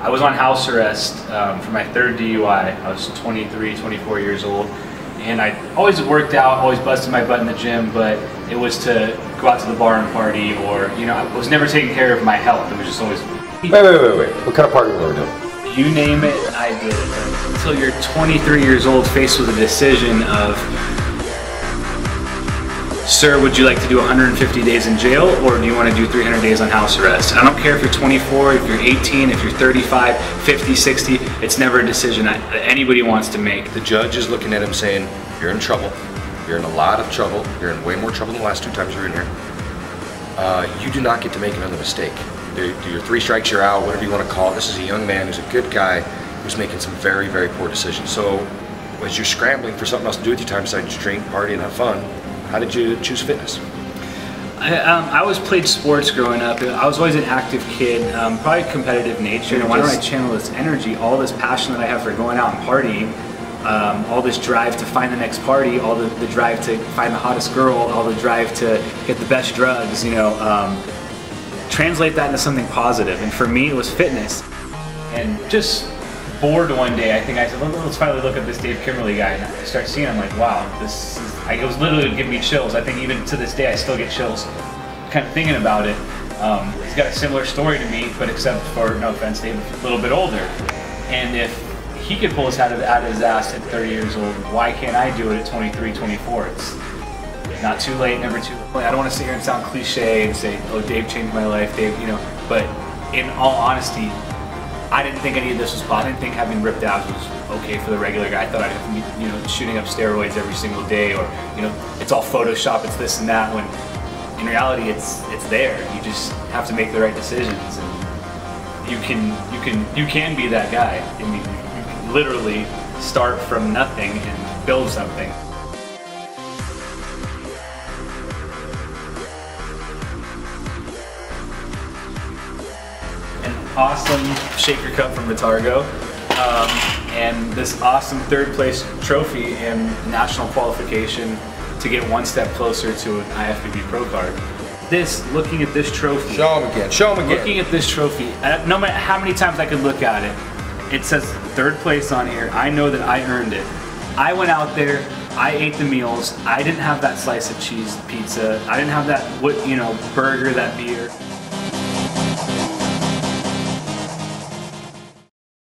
I was on house arrest um, for my third DUI. I was 23, 24 years old, and I always worked out, always busted my butt in the gym, but it was to go out to the bar and party, or you know, I was never taking care of my health. It was just always. Wait, wait, wait, wait. What kind of party were we doing? You name it, I did it. Until you're 23 years old, faced with a decision of Sir, would you like to do 150 days in jail or do you want to do 300 days on house arrest? I don't care if you're 24, if you're 18, if you're 35, 50, 60, it's never a decision that anybody wants to make. The judge is looking at him saying, You're in trouble. You're in a lot of trouble. You're in way more trouble than the last two times you were in here. Uh, you do not get to make another mistake. Your, your three strikes, you're out, whatever you want to call it. This is a young man who's a good guy who's making some very, very poor decisions. So, as you're scrambling for something else to do with your time besides drink, party, and have fun, how did you choose fitness? I, um, I always played sports growing up. I was always an active kid, um, probably competitive nature. And why don't I channel this energy, all this passion that I have for going out and partying, um, all this drive to find the next party, all the, the, drive to find the hottest girl, all the drive to get the best drugs, you know, um, translate that into something positive. And for me, it was fitness. And just bored one day, I think I said, let's finally look at this Dave Kimmerle guy. And I start seeing, I'm like, wow, this is, I, it was literally giving me chills. I think even to this day, I still get chills kind of thinking about it. Um, he's got a similar story to me, but except for, no offense, Dave, a little bit older. And if he could pull his head out of his ass at 30 years old, why can't I do it at 23, 24? It's not too late, never too late. I don't want to sit here and sound cliche and say, oh, Dave changed my life, Dave, you know, but in all honesty, I didn't think any of this was possible. I didn't think having ripped abs was okay for the regular guy. I thought I'd have to be, you know, shooting up steroids every single day, or you know, it's all Photoshop, it's this and that. When in reality, it's it's there. You just have to make the right decisions, and you can you can you can be that guy. I mean, you can literally start from nothing and build something. Awesome shaker cup from Retargo. Um, and this awesome third place trophy in national qualification to get one step closer to an IFBB Pro card. This, looking at this trophy. Show them again, show them again. Looking at this trophy, uh, no matter how many times I could look at it, it says third place on here. I know that I earned it. I went out there, I ate the meals. I didn't have that slice of cheese pizza. I didn't have that, what you know, burger, that beer.